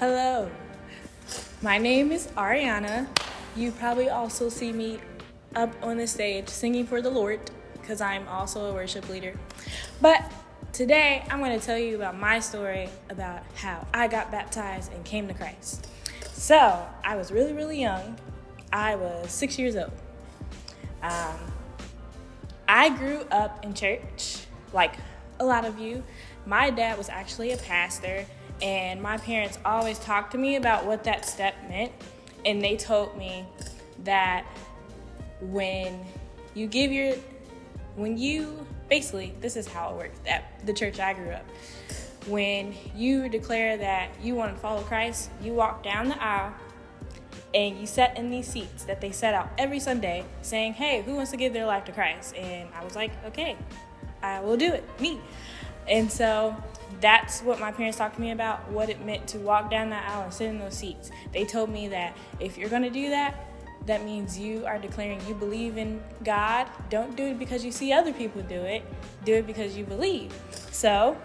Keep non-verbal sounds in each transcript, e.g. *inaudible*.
Hello, my name is Ariyana. You probably also see me up on the stage singing for the Lord because I'm also a worship leader. But today I'm going to tell you about my story about how I got baptized and came to Christ. So I was really, really young. I was six years old. Um, I grew up in church, like a lot of you. My dad was actually a pastor and my parents always talked to me about what that step meant. And they told me that when you give your, when you, basically, this is how it works at the church I grew up. When you declare that you want to follow Christ, you walk down the aisle and you sit in these seats that they set out every Sunday saying, Hey, who wants to give their life to Christ? And I was like, Okay, I will do it, me. And so that's what my parents talked to me about what it meant to walk down that aisle and sit in those seats. They told me that if you're going to do that, that means you are declaring you believe in God. Don't do it because you see other people do it, do it because you believe. So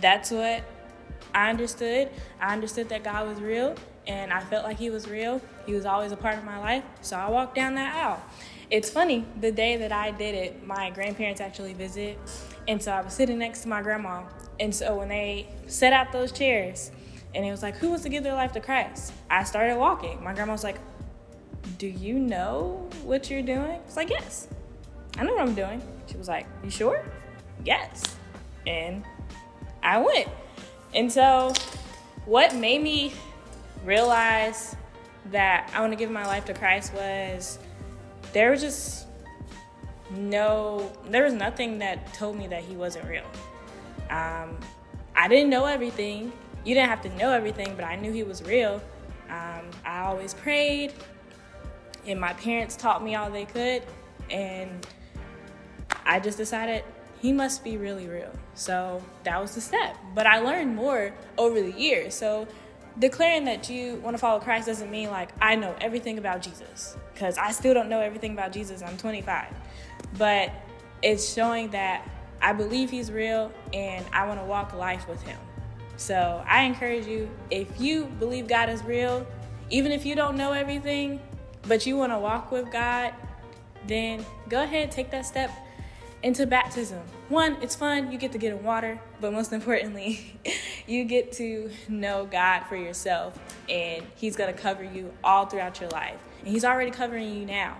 that's what I understood. I understood that God was real and I felt like He was real. He was always a part of my life. So I walked down that aisle. It's funny, the day that I did it, my grandparents actually visited and so I was sitting next to my grandma. And so when they set out those chairs and it was like, who wants to give their life to Christ? I started walking. My grandma was like, do you know what you're doing? It's like, yes, I know what I'm doing. She was like, you sure? Yes. And I went. And so what made me realize that I want to give my life to Christ was there was just no, there was nothing that told me that he wasn't real. Um, I didn't know everything. You didn't have to know everything, but I knew he was real. Um, I always prayed, and my parents taught me all they could, and I just decided he must be really real. So that was the step. But I learned more over the years. So declaring that you want to follow Christ doesn't mean like I know everything about Jesus, because I still don't know everything about Jesus. I'm 25 but it's showing that I believe he's real and I want to walk life with him. So I encourage you if you believe God is real, even if you don't know everything, but you want to walk with God, then go ahead take that step into baptism. One, it's fun, you get to get in water, but most importantly, *laughs* you get to know God for yourself and he's to cover you all throughout your life. And he's already covering you now.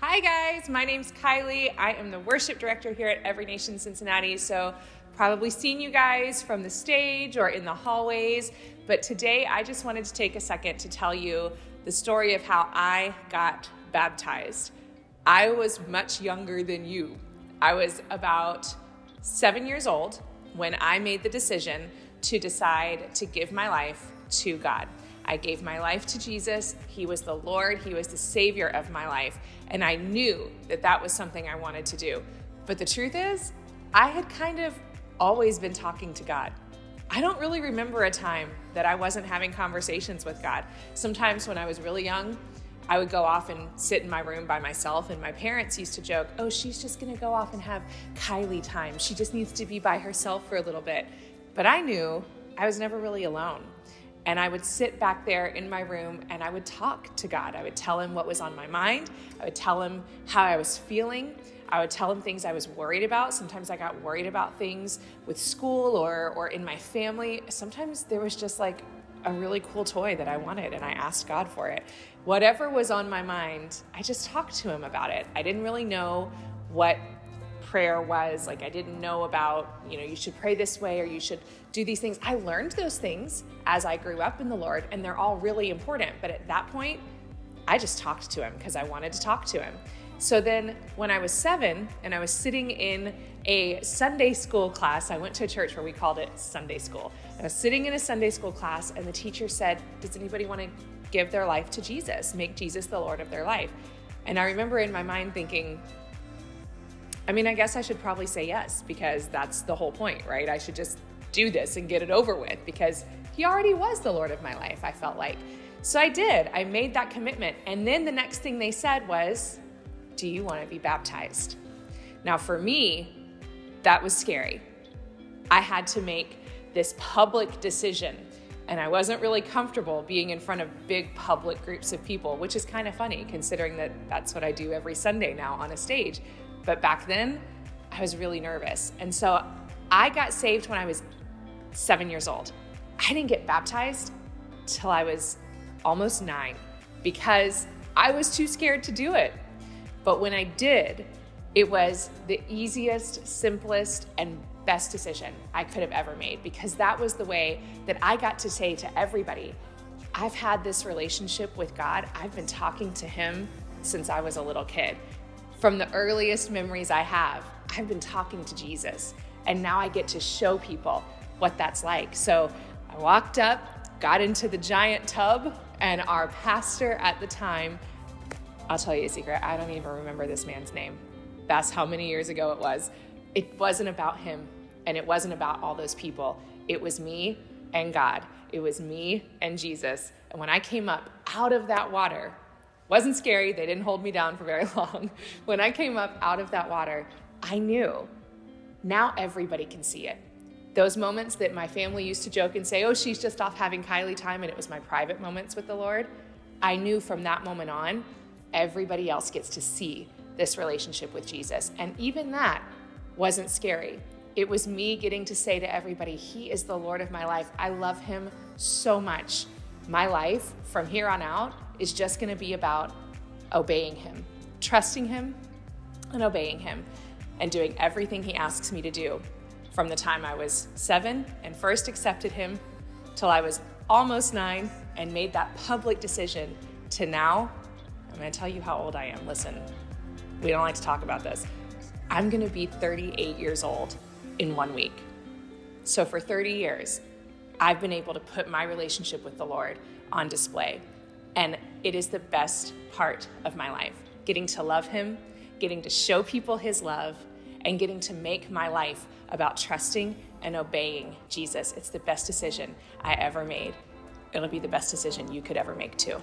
Hi, guys. My name's Kylie. I am the worship director here at Every Nation Cincinnati. So, probably seen you guys from the stage or in the hallways. But today, I just wanted to take a second to tell you the story of how I got baptized. I was much younger than you. I was about seven years old when I made the decision to decide to give my life to God. I gave my life to Jesus. He was the Lord, He was the Savior of my life. And I knew that that was something I wanted to do. But the truth is, I had kind of always been talking to God. I don't really remember a time that I wasn't having conversations with God. Sometimes when I was really young, I would go off and sit in my room by myself, and my parents used to joke, Oh, she's just gonna go off and have Kylie time. She just needs to be by herself for a little bit. But I knew I was never really alone. And I would sit back there in my room and I would talk to God. I would tell him what was on my mind. I would tell him how I was feeling. I would tell him things I was worried about. Sometimes I got worried about things with school or, or in my family. Sometimes there was just like a really cool toy that I wanted and I asked God for it. Whatever was on my mind, I just talked to him about it. I didn't really know what prayer was. Like I didn't know about, you know, you should pray this way or you should do these things. I learned those things as I grew up in the Lord, and they're all really important. But at that point, I just talked to him because I wanted to talk to him. So then, when I was seven and I was sitting in a Sunday school class, I went to a church where we called it Sunday school. I was sitting in a Sunday school class, and the teacher said, Does anybody want to give their life to Jesus, make Jesus the Lord of their life? And I remember in my mind thinking, I mean, I guess I should probably say yes because that's the whole point, right? I should just do this and get it over with because he already was the Lord of my life, I felt like. So I did. I made that commitment. And then the next thing they said was, Do you want to be baptized? Now, for me, that was scary I had to make this public decision. And I wasn't really comfortable being in front of big public groups of people, which is kind of funny considering that that's what I do every Sunday now on a stage. But back then, I was really nervous. And so I got saved when I was seven years old. I didn't get baptized till I was almost nine because I was too scared to do it. But when I did, it was the easiest, simplest, and best decision I could have ever made because that was the way that I got to say to everybody, I've had this relationship with God. I've been talking to Him since I was a little kid. From the earliest memories I have, I've been talking to Jesus. And now I get to show people what that's like. So I walked up, got into the giant tub, and our pastor at the time, I'll tell you a secret, I don't even remember this man's name. That's how many years ago it was. It wasn't about him, and it wasn't about all those people. It was me and God. It was me and Jesus. And when I came up out of that water, wasn't scary. They didn't hold me down for very *laughs* long. When I came up out of that water, I knew now everybody can see it. Those moments that my family used to joke and say, oh, she's just off having Kylie time, and it was my private moments with the Lord. I knew from that moment on, everybody else gets to see this relationship with Jesus. And even that wasn't scary. It was me getting to say to everybody, He is the Lord of my life. I love Him so much. My life from here on out is just going to be about obeying Him, trusting Him, and obeying Him, and doing everything He asks me to do from the time I was seven and first accepted Him till I was almost nine and made that public decision to now. I'm to tell you how old I am. Listen, we don't like to talk about this. I'm going to be 38 years old in one week. So for 30 years, I've been able to put my relationship with the Lord on display. And it is the best part of my life getting to love Him, getting to show people His love, and getting to make my life about trusting and obeying Jesus. It's the best decision I ever made. It'll be the best decision you could ever make, too.